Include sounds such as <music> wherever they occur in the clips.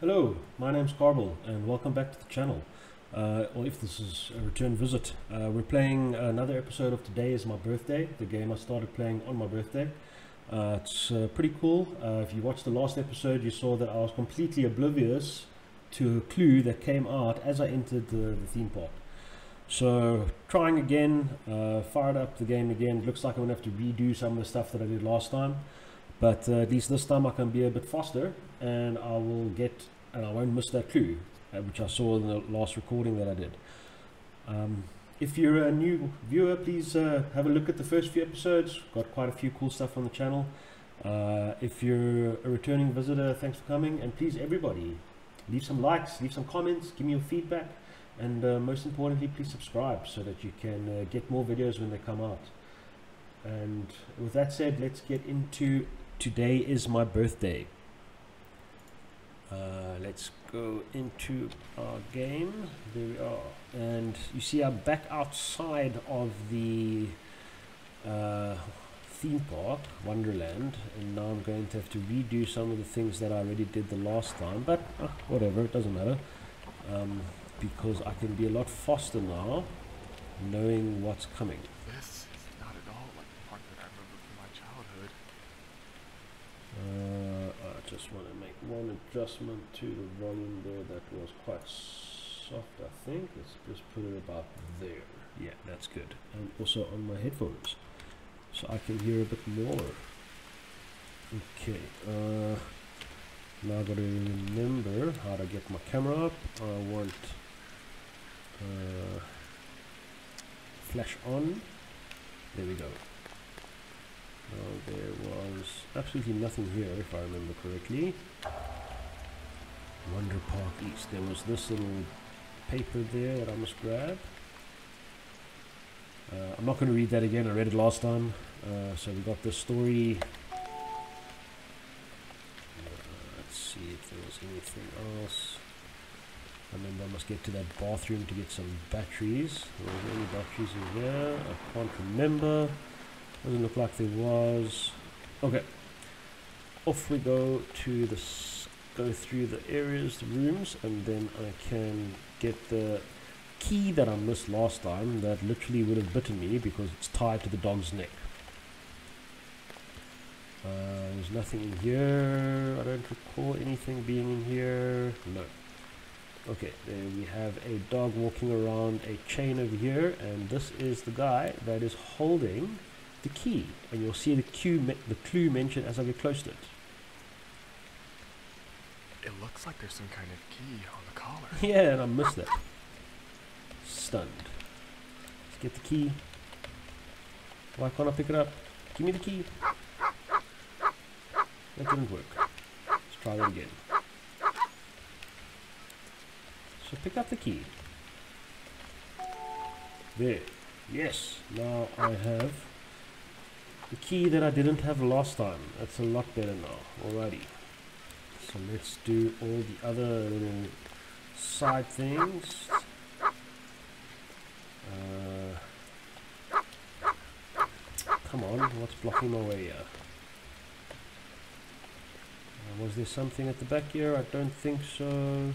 Hello, my name's Carbil and welcome back to the channel. Uh, or if this is a return visit, uh, we're playing another episode of Today is My Birthday, the game I started playing on my birthday. Uh, it's uh, pretty cool. Uh, if you watched the last episode, you saw that I was completely oblivious to a clue that came out as I entered the, the theme park. So, trying again, uh, fired up the game again. Looks like I'm going to have to redo some of the stuff that I did last time. But at least this time I can be a bit faster and I will get, and I won't miss that clue, uh, which I saw in the last recording that I did. Um, if you're a new viewer, please uh, have a look at the first few episodes. Got quite a few cool stuff on the channel. Uh, if you're a returning visitor, thanks for coming. And please, everybody, leave some likes, leave some comments, give me your feedback. And uh, most importantly, please subscribe so that you can uh, get more videos when they come out. And with that said, let's get into today is my birthday. Uh, let's go into our game. There we are. And you see I'm back outside of the uh, theme park, Wonderland. And now I'm going to have to redo some of the things that I already did the last time. But uh, whatever, it doesn't matter. Um, because I can be a lot faster now, knowing what's coming. This is not at all like the park that I remember from my childhood. I just want to make one adjustment to the volume there. That was quite soft, I think. Let's just put it about there. Yeah, that's good. And also on my headphones, so I can hear a bit more. Okay. Uh, now I got to remember how to get my camera up. I want uh, flash on. There we go. Now there was absolutely nothing here if I remember correctly. Wonder Park East. There was this little paper there that I must grab. Uh, I'm not going to read that again. I read it last time. Uh, so we got the story. Uh, let's see if there was anything else. I remember I must get to that bathroom to get some batteries. Were there any batteries in there? I can't remember. Doesn't look like there was. Okay. Off we go to the go through the areas, the rooms, and then I can get the key that I missed last time that literally would have bitten me because it's tied to the dog's neck. Uh, there's nothing in here. I don't recall anything being in here. No. Okay, there we have a dog walking around a chain over here, and this is the guy that is holding the key, and you'll see the clue, the clue mentioned as I get close to it. It looks like there's some kind of key on the collar. <laughs> yeah, and I missed that. Stunned. Let's get the key. Why can't I pick it up? Give me the key. That didn't work. Let's try that again. So pick up the key. There. Yes. Now I have the key that I didn't have last time. That's a lot better now. Alrighty. So let's do all the other little side things. Uh, come on, what's blocking my way here? Uh, was there something at the back here? I don't think so.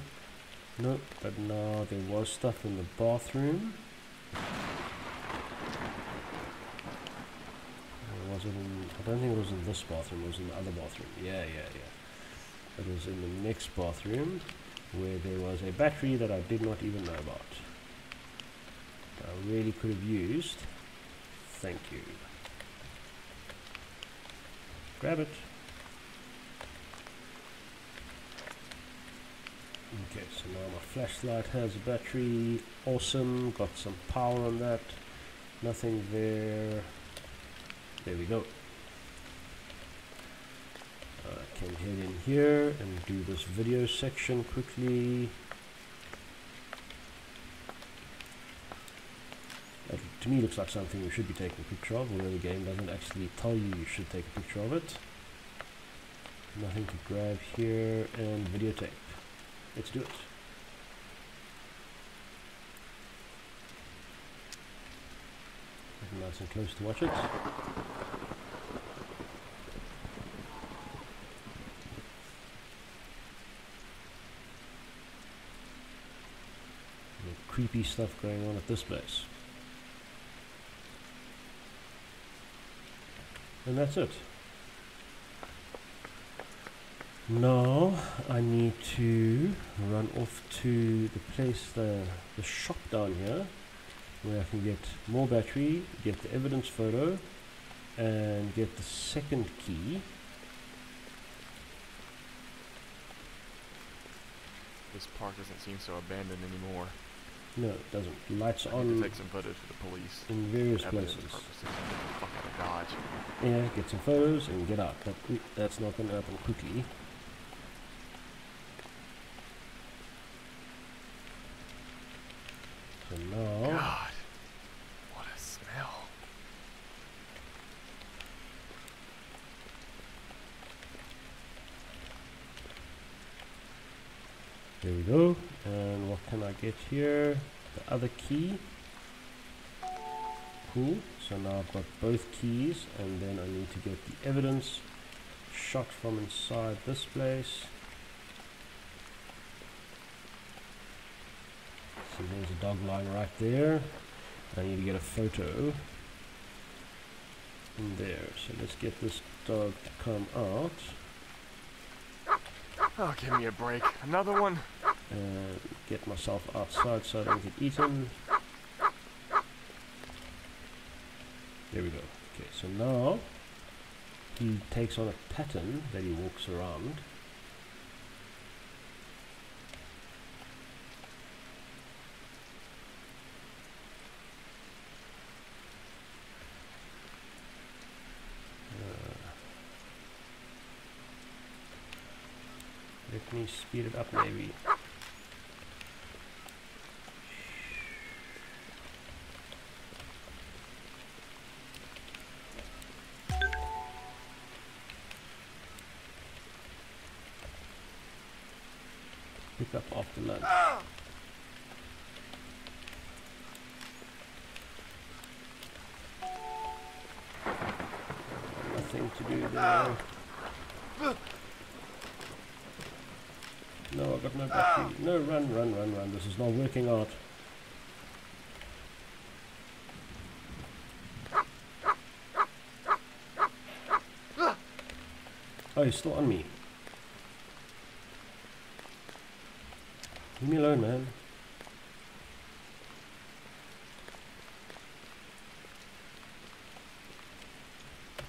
Nope, but no, there was stuff in the bathroom. Or was it in, I don't think it was in this bathroom, it was in the other bathroom. Yeah, yeah, yeah. It was in the next bathroom where there was a battery that I did not even know about. I really could have used. Thank you. Grab it. Okay, so now my flashlight has a battery. Awesome. Got some power on that. Nothing there. There we go. I can head in here and do this video section quickly. That to me looks like something you should be taking a picture of, although the game doesn't actually tell you you should take a picture of it. Nothing to grab here, and videotape. Let's do it. Nice and close to watch it. Stuff going on at this place. And that's it. Now I need to run off to the place, the, the shop down here, where I can get more battery, get the evidence photo, and get the second key. This park doesn't seem so abandoned anymore. No, it doesn't. Lights I on take some footage for the police. in various places. purposes. and get the fuck out of Dodge. Yeah, get some photos and get out. But that's not going to happen quickly. So now, God, what a smell. there we go. Can I get here? The other key. Cool. So now I've got both keys, and then I need to get the evidence shot from inside this place. So there's a dog lying right there. I need to get a photo in there. So let's get this dog to come out Oh, give me a break. Another one? And get myself outside so I don't get eaten. There we go. Okay, so now he takes on a pattern that he walks around. Uh, let me speed it up maybe. Pick up after lunch. Nothing to do there. No, I got no battery. No, run, run, run, run. This is not working out. Oh, he's still on me. Leave me alone, man.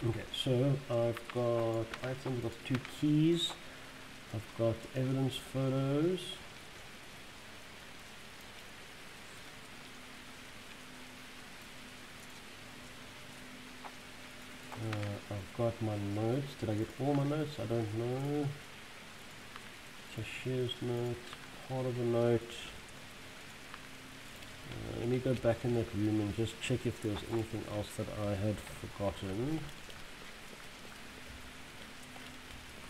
Okay, so I've got items, I've got two keys. I've got evidence photos. Uh, I've got my notes. Did I get all my notes? I don't know. Cashier's note, part of a note. Uh, let me go back in that room and just check if there was anything else that I had forgotten.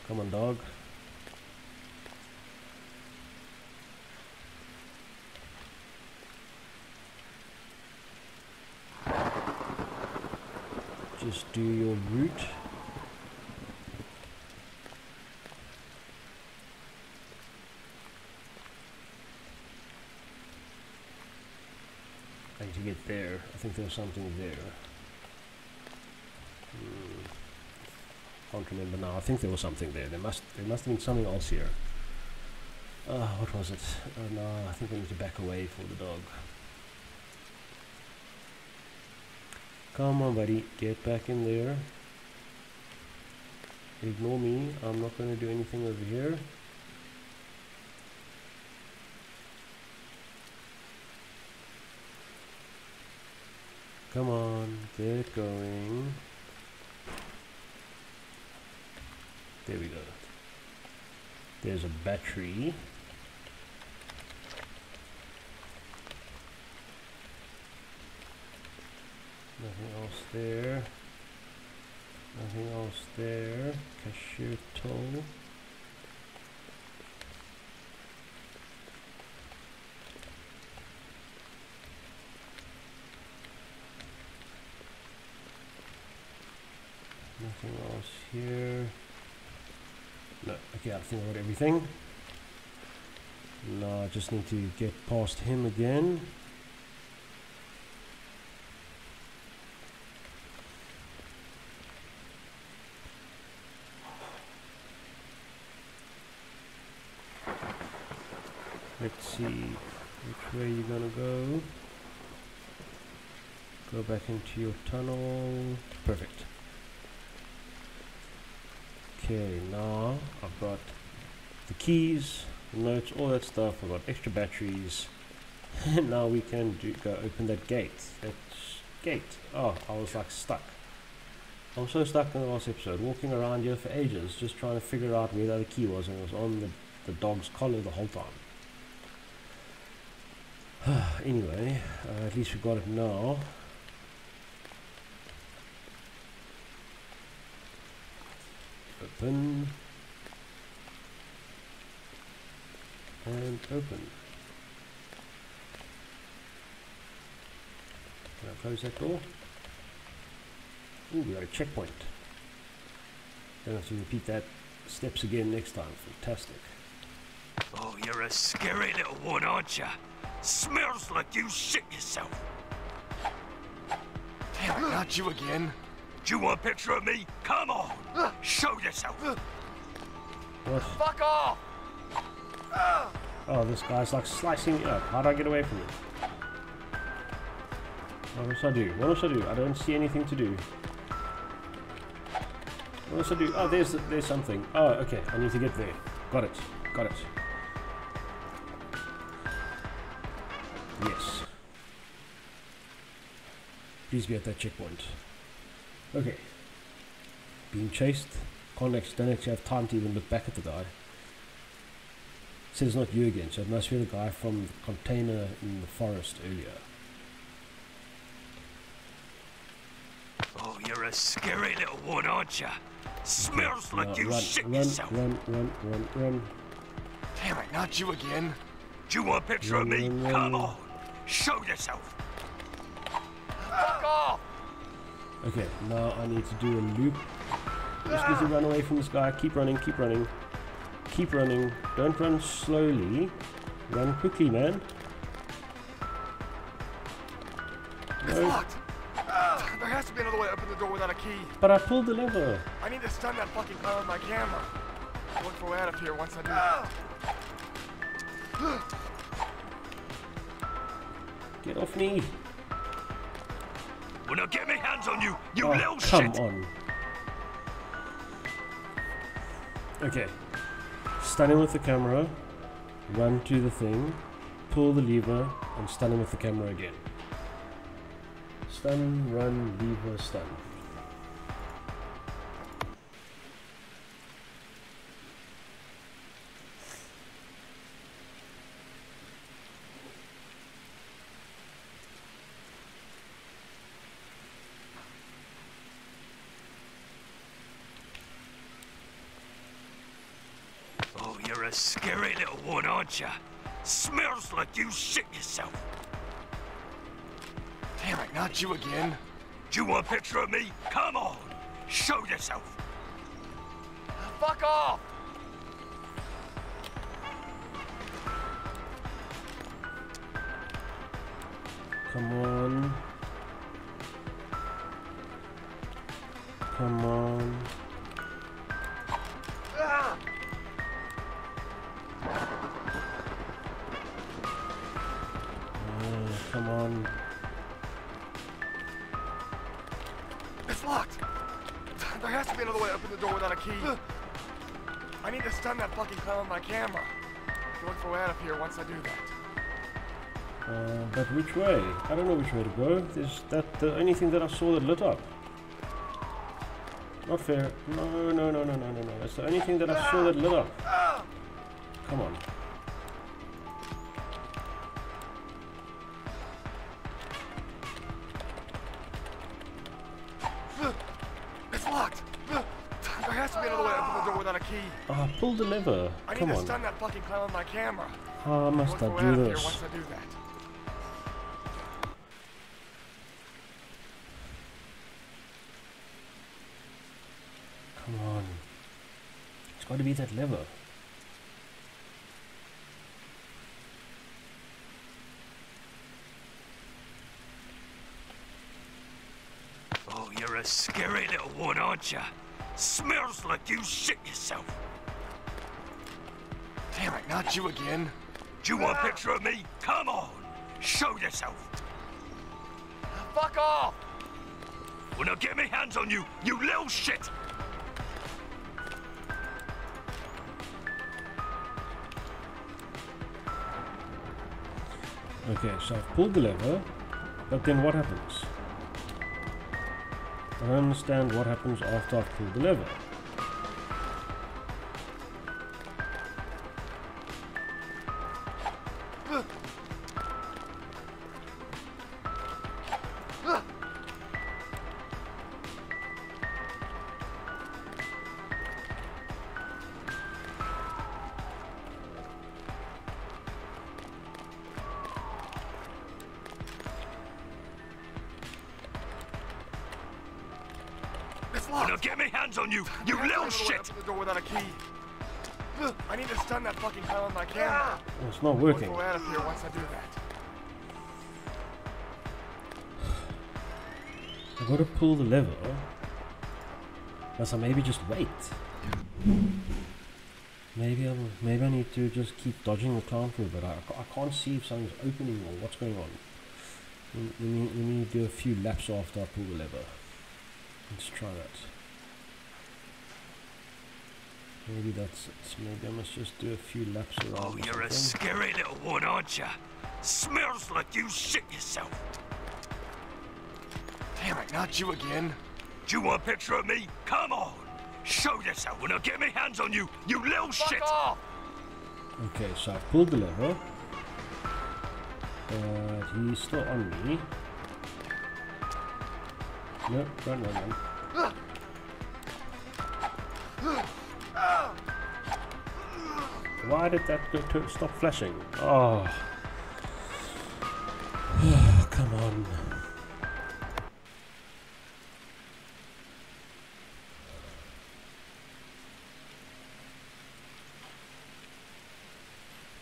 Come on, dog. Just do your route. I need to get there. I think there's something there. Hmm. Can't remember now. I think there was something there. There must there must have been something else here. Uh, what was it? Uh, no, I think I need to back away for the dog. Come on, buddy. Get back in there. Ignore me. I'm not going to do anything over here. Come on. Get going. There we go. There's a battery. Nothing else there. Nothing else there. Cashier toll. Nothing else here. No, okay, I think I got everything. Now I just need to get past him again. Let's see way you're gonna go. Go back into your tunnel. Perfect. Okay, now I've got the keys, notes, all that stuff. I've got extra batteries. <laughs> And now we can do, go open that gate. That gate. Oh, I was like stuck. I was so stuck in the last episode, walking around here for ages, just trying to figure out where the other key was, and it was on the, the dog's collar the whole time. <sighs> anyway, uh, at least we got it now. Open. And open. Can I close that door? Ooh, we got a checkpoint. Don't have to repeat that steps again next time. Fantastic. Oh, you're a scary little one, aren't you? Smells like you shit yourself. Damn it, not you again. Do you want a picture of me? Come on. Show yourself. What? Fuck off! Oh, this guy's like slicing me up. How do I get away from him? What must I do? What must I do? I don't see anything to do. What must I do? Oh, there's there's something. Oh, okay. I need to get there. Got it. Got it. Yes. Please be at that checkpoint. Okay. Being chased. Can't actually, don't actually have time to even look back at the guy. Says it's not you again, so it must be the guy from the container in the forest earlier. Oh, you're a scary little one, aren't you? Smells like you run, shit run, yourself. run, run, run, run. Damn it, not you again. Do you want a picture of me? Run, run, Come on. Show yourself. Fuck off! Okay, now I need to do a loop. Just need to run away from this guy. Keep running, keep running. Keep running. Don't run slowly. Run quickly, man. It's No, locked. There has to be another way to open the door without a key. but I pulled the lever. I need to stun that fucking clown with my camera. I'll look for a way out of here once I do. <gasps> Get off me. When I get my hands on you, you Oh, little come shit. on. Okay. Stun him with the camera. Run to the thing. Pull the lever and stun him with the camera again. Stun, run, lever, stun. Oh, you're a scary little one. Smells like you shit yourself. Damn it, not you again. Do you want a picture of me? Come on. Show yourself. Fuck off! Come on. Come on. That fucking clown with my camera. I'll look for way out of here once I do that. Uh, but which way? I don't know which way to go. There's that the only thing that I saw that lit up. Not fair. No, no, no, no, no, no, no. That's the only thing that I saw that lit up. another way to open the door without a key. Ah, pull the lever. Come to on. stun that fucking clown on my camera. Ah, How must I do this? Come on. It's got to be that lever. Oh, you're a scary little one, aren't you? Smells like you shit yourself. Damn it, not you again. Do you want a picture of me? Come on, show yourself. Fuck off! When I get my hands on you, you little shit! Okay, so I've pulled the lever, but then what happens? I don't understand what happens after I've pulled the lever. It's not working. out here once I do that. I've got to pull the lever. Must I maybe just wait? Maybe I maybe I need to just keep dodging the clown for a bit. I, I can't see if something's opening or what's going on. We, we, need, we need to do a few laps after I pull the lever. Let's try that. Maybe that's it. Maybe I must just do a few laps around. Oh, you're a scary little one, aren't you? Smells like you shit yourself. Damn it, not you again. Do you want a picture of me? Come on, show yourself when I get my hands on you, you little Fuck shit! off! Okay, so I've pulled the lever. But he's still on me. Nope, run, run, run. Why did that go to stop flashing? Oh. Come on.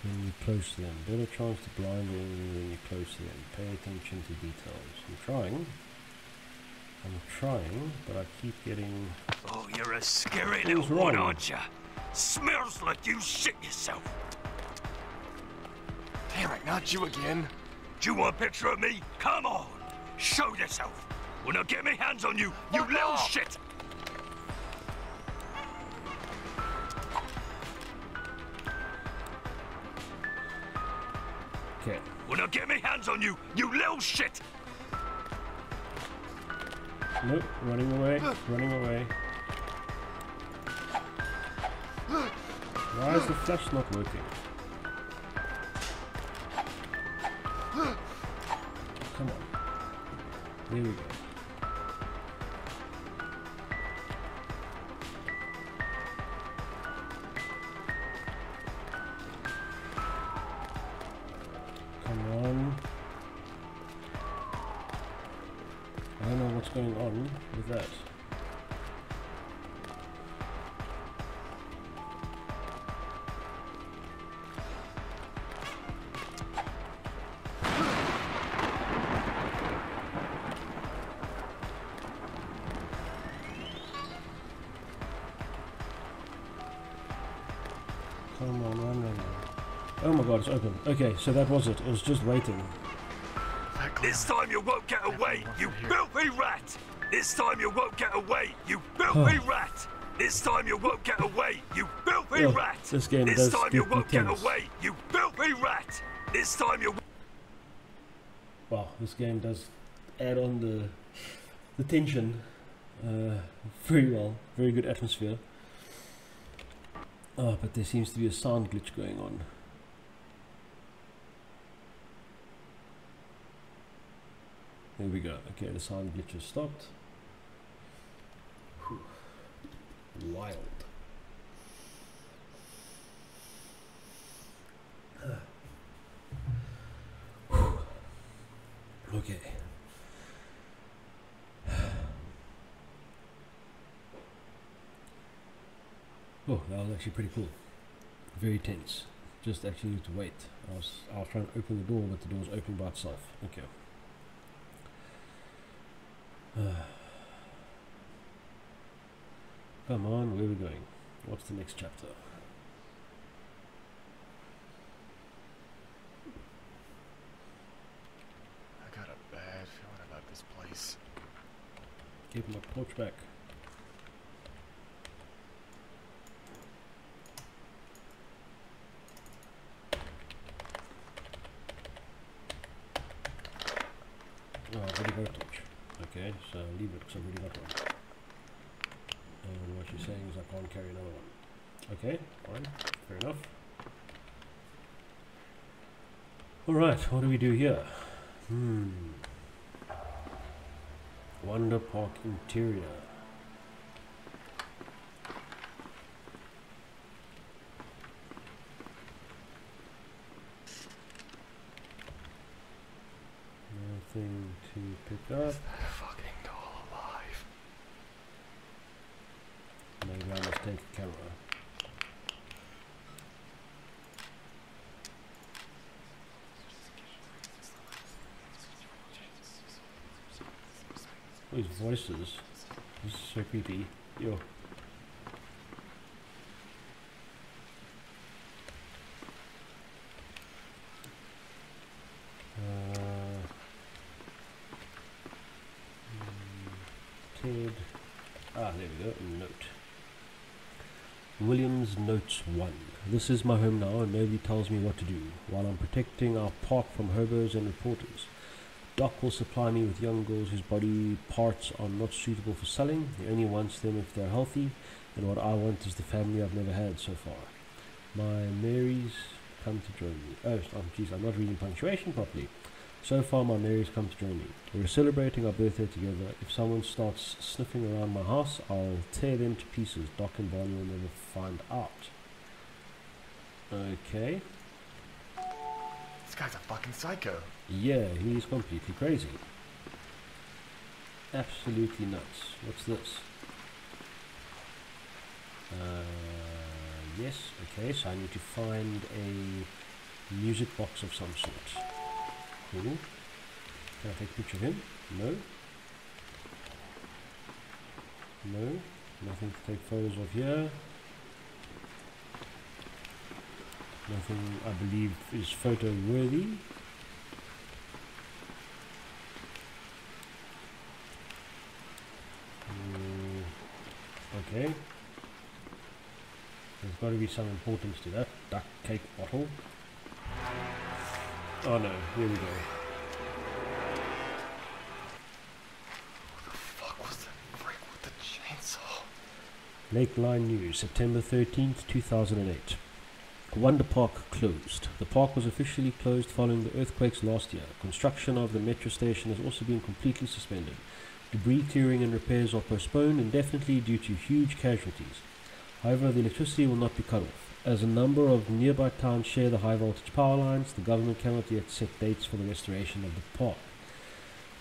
When you close to them, better chance to blind them when you close to them. Pay attention to details. I'm trying. I'm trying, but I keep getting. Oh, you're a scary little one, aren't you? Smells like you shit yourself. Damn it, not you again. Do you want a picture of me? Come on, show yourself. When I get my hands on you, you Fuck little off. shit! Okay. When I get my hands on you, you little shit! Nope, running away, running away. Why is the flash not working? Come on. We go. Come on. I don't know what's going on with that. Open. Okay, so that was it. It was just waiting. This time you won't get away, you filthy rat! This time you won't get away, you filthy rat! This time you won't get away, you filthy Yeah, rat! this game This does time you won't get away, you filthy rat! This time you Wow, this game does add on the the tension uh, very well. Very good atmosphere. Oh, but there seems to be a sound glitch going on. There we go. Okay, the sound glitch has stopped. Whew. Wild. Okay. Oh, that was actually pretty cool. Very tense. Just actually need to wait. I was I was trying to open the door, but the door's open by itself. Okay. <sighs> Come on, where are we going? What's the next chapter? I got a bad feeling about this place. Give my torch back. Oh, I've already got a torch. Okay, so leave it because I've already got one. And what she's saying is I can't carry another one. Okay, fine, fair enough. Alright, what do we do here? Hmm. Wonder Park interior. Nothing to pick up. That fucking doll alive. Maybe I must take a camera. Oh, his voices. This is so creepy. Yo. Uh, mm. Ah, there we go. Note. Williams notes 1. This is my home now and nobody tells me what to do, while I'm protecting our park from hobos and reporters. Doc will supply me with young girls whose body parts are not suitable for selling. He only wants them if they're healthy, and what I want is the family I've never had so far. My Marys come to join me. Oh, oh geez, I'm not reading punctuation properly. So far, my Marys come to join me. We're celebrating our birthday together. If someone starts sniffing around my house, I'll tear them to pieces. Doc and Barney will never find out. Okay. Guy's a fucking psycho. Yeah, he's completely crazy. Absolutely nuts. What's this? Uh, yes, okay, so I need to find a music box of some sort. Cool. Can I take a picture of him? No. No. Nothing to take photos of here. Nothing I believe is photo worthy. Mm, okay. There's got to be some importance to that. Duck cake bottle. Oh no, here we go. Who the fuck was that freak with the chainsaw? Lakeline News, September 13th, 2008. Wonder Park closed. The park was officially closed following the earthquakes last year. Construction of the metro station has also been completely suspended. Debris clearing and repairs are postponed indefinitely due to huge casualties. However, the electricity will not be cut off. As a number of nearby towns share the high voltage power lines, the government cannot yet set dates for the restoration of the park.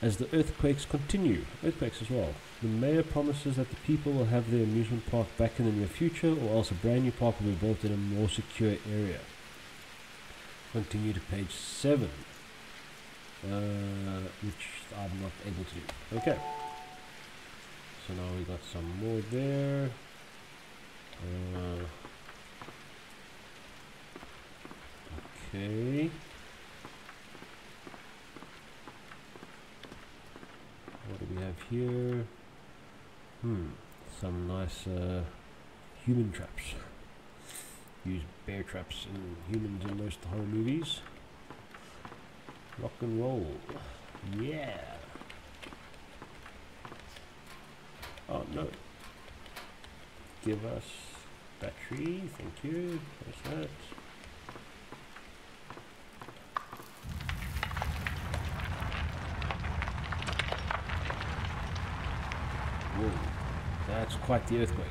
As the earthquakes continue, earthquakes as well, the mayor promises that the people will have their amusement park back in the near future, or else a brand new park will be built in a more secure area. Continue to page 7, uh, which I'm not able to do. Okay. So now we got some more there. Uh, okay. What do we have here? Hmm, some nice uh, human traps. Use bear traps and humans in most horror movies. Rock and roll. Yeah. Oh no. Give us battery, thank you. What's that? Whoa, that's quite the earthquake.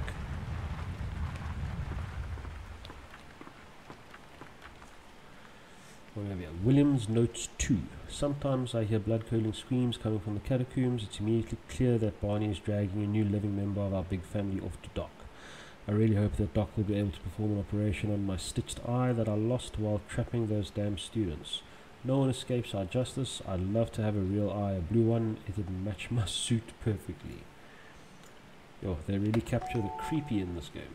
What do we have here? Williams notes 2. Sometimes I hear blood curdling screams coming from the catacombs. It's immediately clear that Barney is dragging a new living member of our big family off to Doc. I really hope that Doc will be able to perform an operation on my stitched eye that I lost while trapping those damn students. No one escapes our justice. I'd love to have a real eye, a blue one. It'd match my <laughs> suit perfectly. Yo, they really capture the creepy in this game.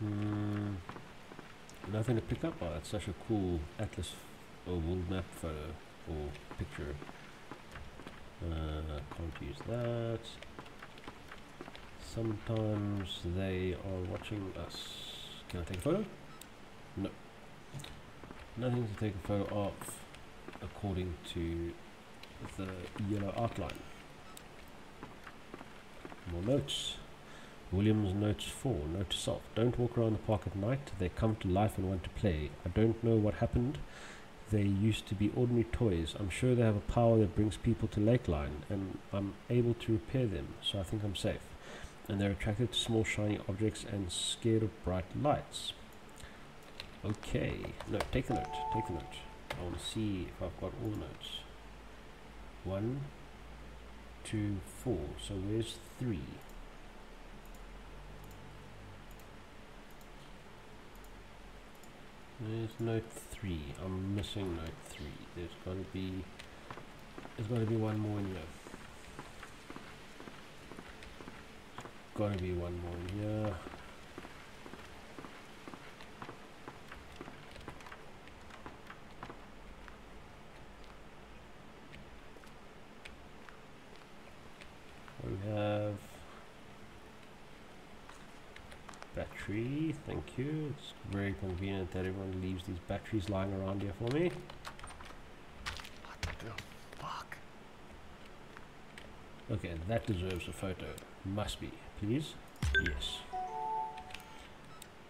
Hmm. Nothing to pick up. Oh, that's such a cool atlas or world map photo or picture. Uh, can't use that. Sometimes they are watching us. Can I take a photo? No. Nothing to take a photo of according to the yellow outline. More notes. Williams notes 4. Note to self. Don't walk around the park at night. They come to life and want to play. I don't know what happened. They used to be ordinary toys. I'm sure they have a power that brings people to Lakeline, and I'm able to repair them, so I think I'm safe. And they're attracted to small shiny objects and scared of bright lights. Okay. No, take the note. Take the note. I want to see if I've got all the notes. One, two, four. So where's three? There's note three. I'm missing note three. There's got to be. There's got to be one more in here. Got to be one more in here. We have battery, thank you. It's very convenient that everyone leaves these batteries lying around here for me. What the fuck? Okay, that deserves a photo. Must be, please. Yes.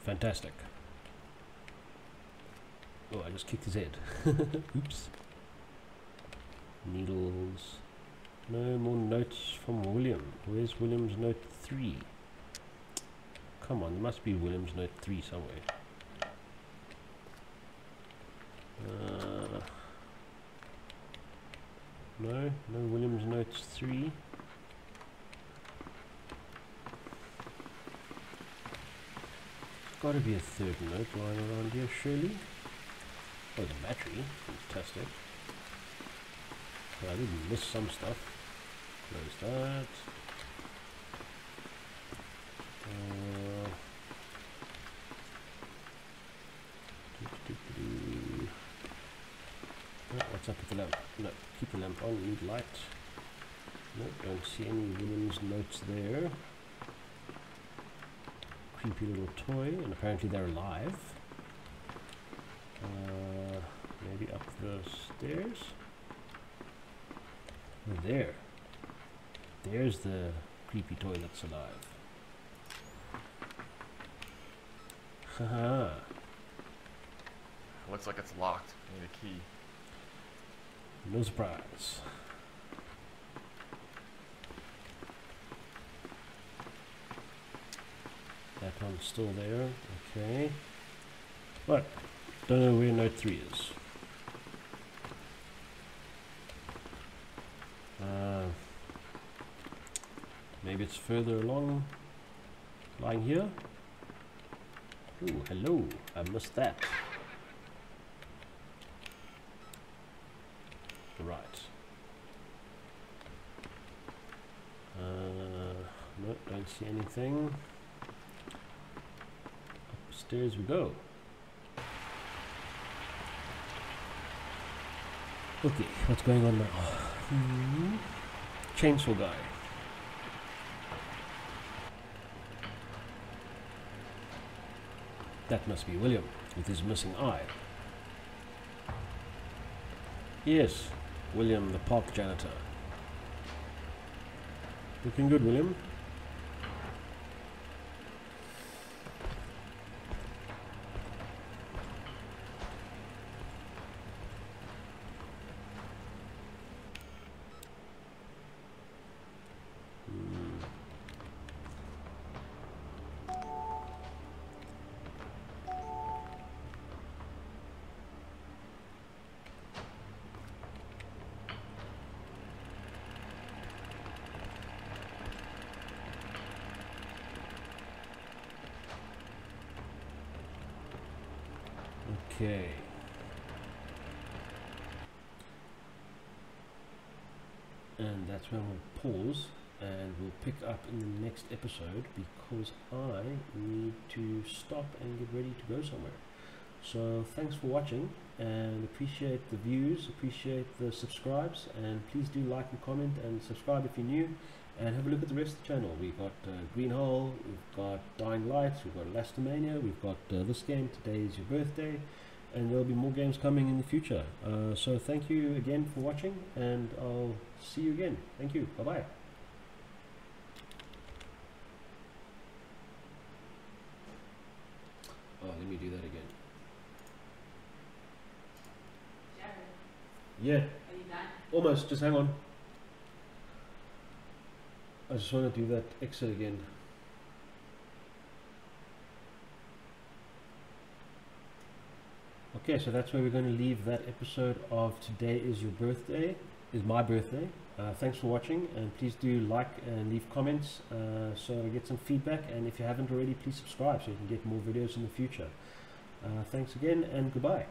Fantastic. Oh, I just kicked his head. <laughs> Oops. Needles. No more notes from William. Where's William's note 3? Come on, there must be William's note 3 somewhere. Uh, no, no William's notes 3. Gotta be a third note lying around here, surely. Oh, the battery. Fantastic. I didn't miss some stuff. Close that. Uh, doo-doo-doo-doo. Oh, what's up with the lamp? No, keep the lamp on, need light. No, don't see any Williams notes there. Creepy little toy, and apparently they're alive. Uh, maybe up the stairs? Oh, there. There's the creepy toy that's alive. Haha. Looks like it's locked. I need a key. No surprise. That one's still there. Okay. But don't know where note 3 is. Uh, maybe it's further along. Lying here. Ooh, hello. I missed that. Right. Uh, no, don't see anything. Upstairs we go. Okay, what's going on now? Hmm. <sighs> Chainsaw guy. That must be William with his missing eye. Yes, William, the park janitor. Looking good, William. That's when we'll pause and we'll pick up in the next episode because I need to stop and get ready to go somewhere. So thanks for watching and appreciate the views, appreciate the subscribes and please do like and comment and subscribe if you're new and have a look at the rest of the channel. We've got uh, Green Hell, we've got Dying Lights, we've got Elastomania, we've got uh, this game, Today is Your Birthday and there'll be more games coming in the future. Uh, so thank you again for watching and I'll see you again. Thank you. Bye bye. Oh, let me do that again. Yeah, Are you done? almost. Just hang on. I just want to do that exit again. Okay, so that's where we're going to leave that episode of Today is Your Birthday, is my birthday. Uh, thanks for watching, and please do like and leave comments uh, so I get some feedback. And if you haven't already, please subscribe so you can get more videos in the future. Uh, thanks again, and goodbye.